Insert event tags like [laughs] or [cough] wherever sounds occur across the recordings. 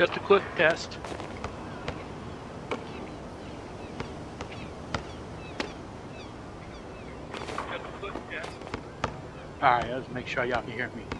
Just a quick test. All right, let's make sure y'all can hear me.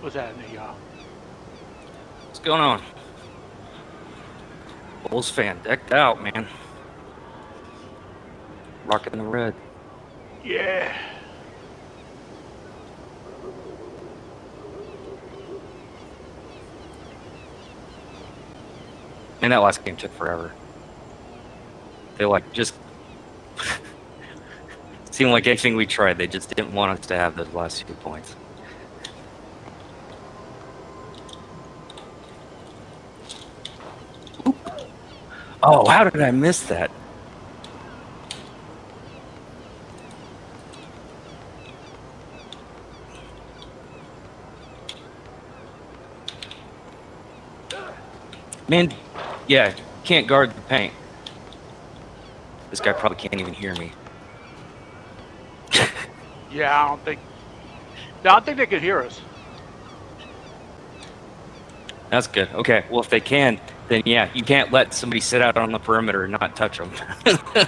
What's happening, y'all? What's going on? Bulls fan decked out, man. Rocking the red. Yeah. Man, that last game took forever. They like just [laughs] seemed like anything we tried, they just didn't want us to have those last few points. Oh, how did I miss that? Man, yeah, can't guard the paint. This guy probably can't even hear me. [laughs] Yeah, I don't think. I don't think they can hear us. That's good. Okay, well, if they can, then yeah, you can't let somebody sit out on the perimeter and not touch them. [laughs]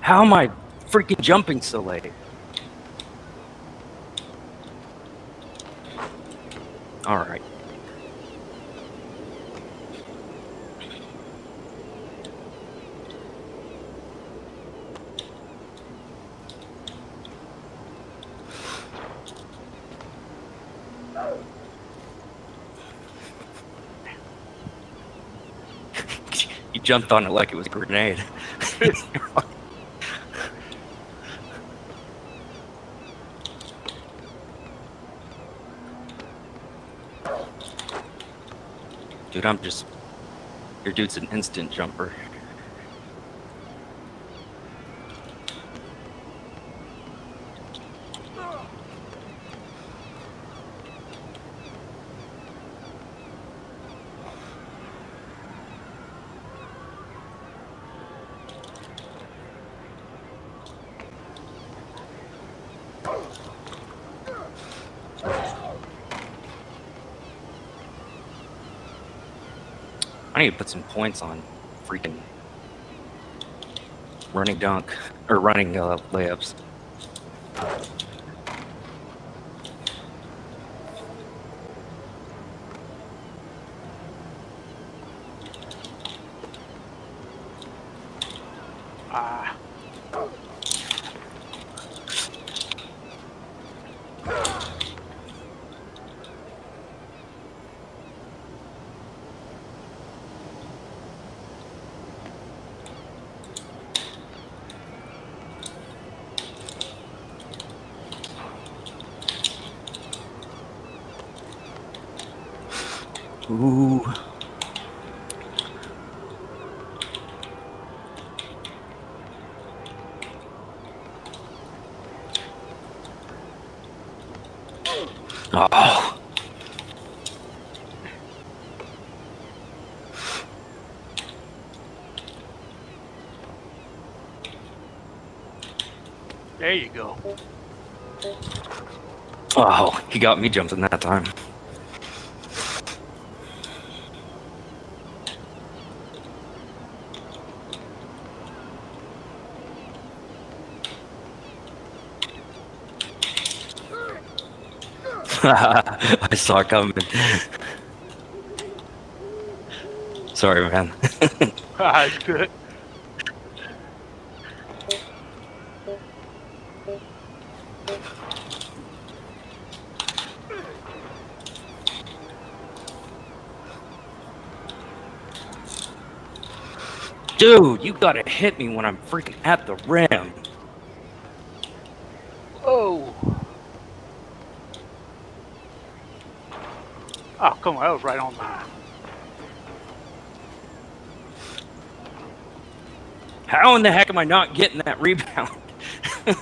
How am I freaking jumping so late? All right. you jumped on it like it was a grenade. [laughs] Dude, I'm just. Your dude's an instant jumper. I need to put some points on freaking running dunk or running uh, layups. Ah. Ooh. Oh. There you go. Oh, he got me jumping that time. [laughs] I saw it coming. Sorry, man. Ah, [laughs] good. Dude, you gotta hit me when I'm freaking at the rim. Oh. Come on. That was right on the. How in the heck am I not getting that rebound? [laughs]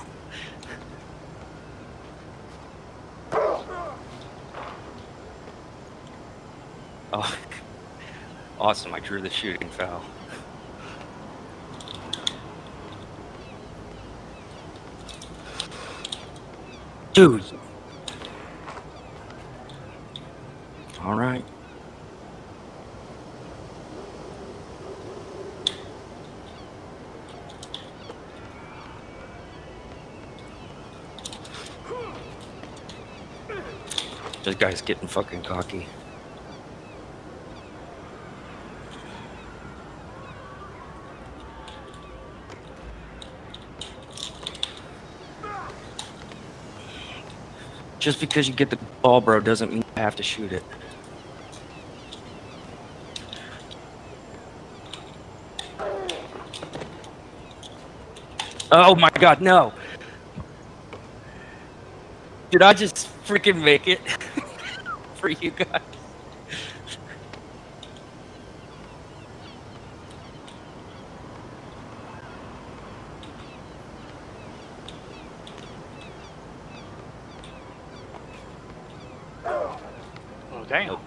oh, awesome! I drew the shooting foul. Dude. All right. This guy's getting fucking cocky. Just because you get the ball, bro, doesn't mean you have to shoot it. Oh my god, no! Did I just freaking make it for you guys. oh, damn. Nope.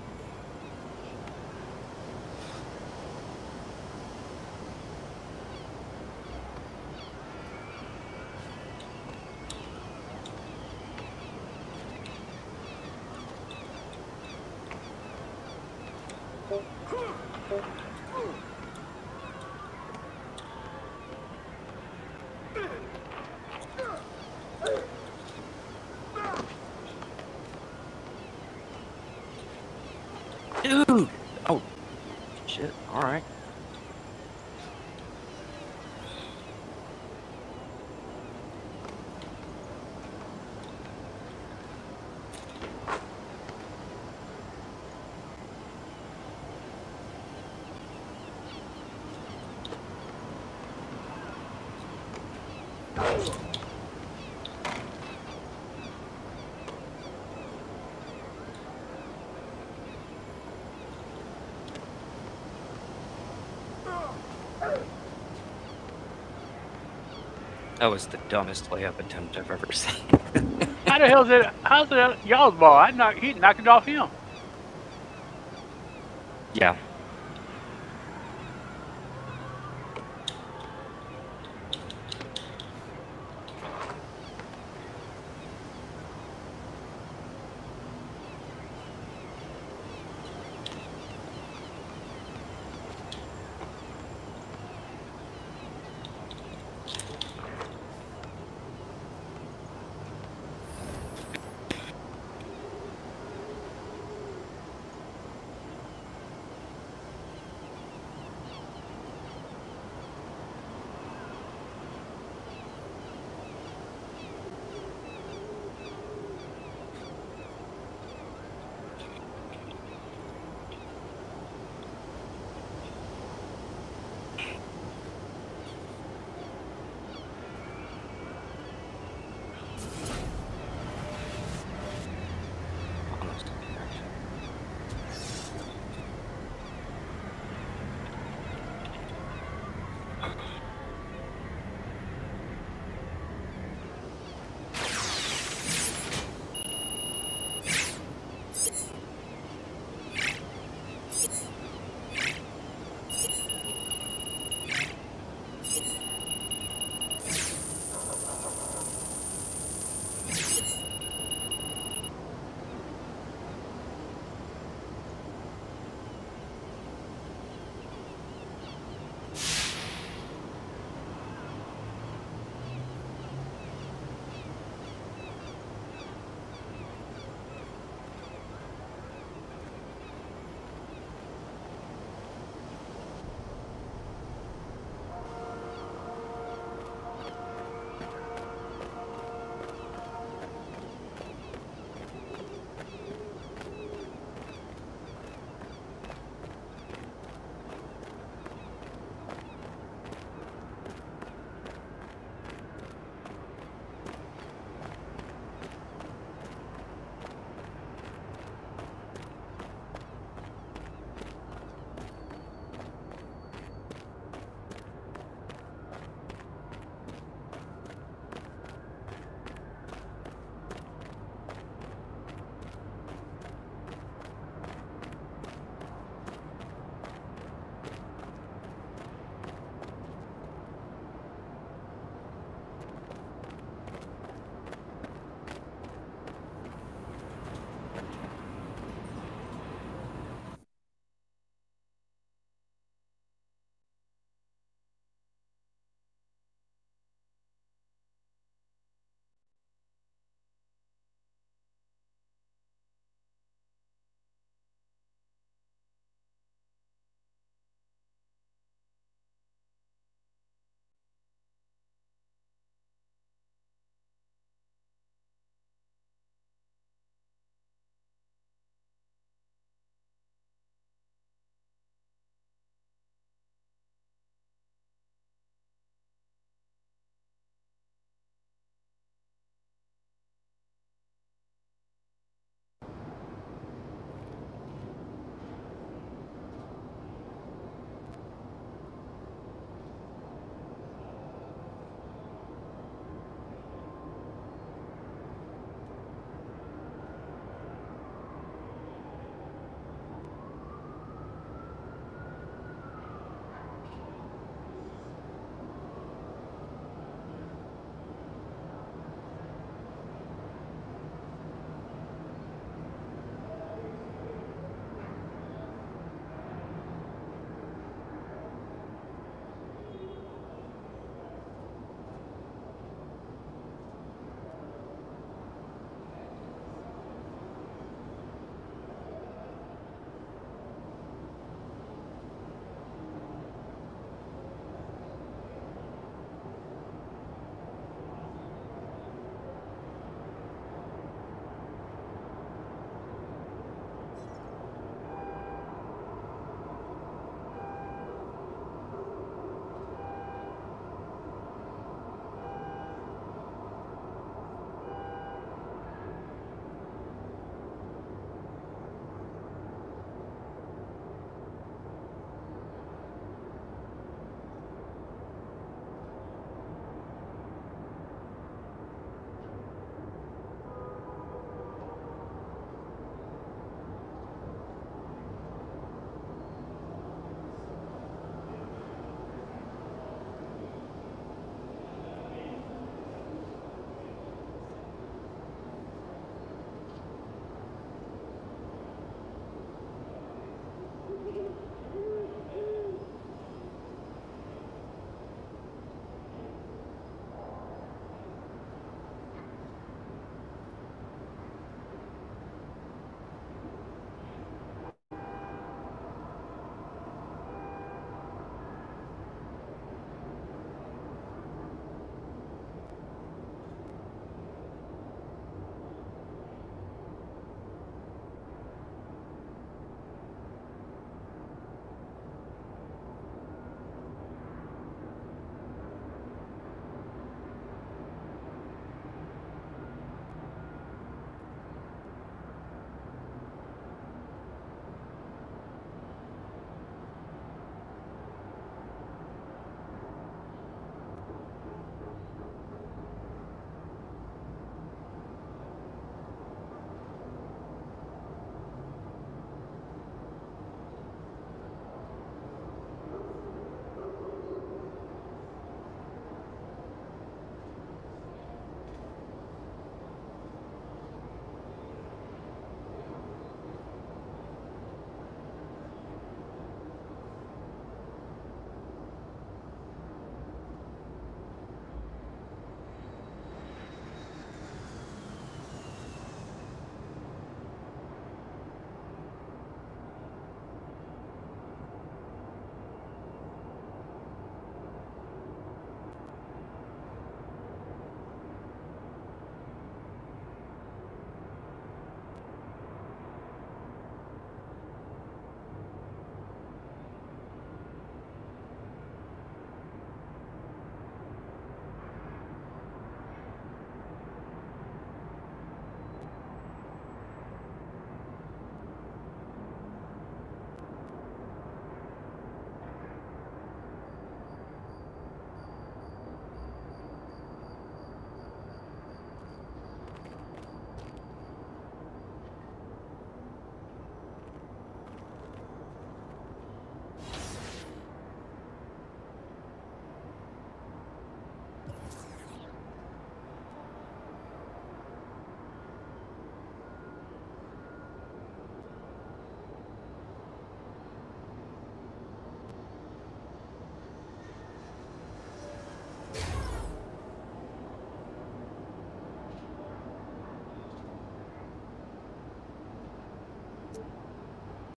Shit. That was the dumbest layup attempt I've ever [laughs] seen. How the hell's it? How's it y'all's ball? I knock, he knocked it off him. yeah,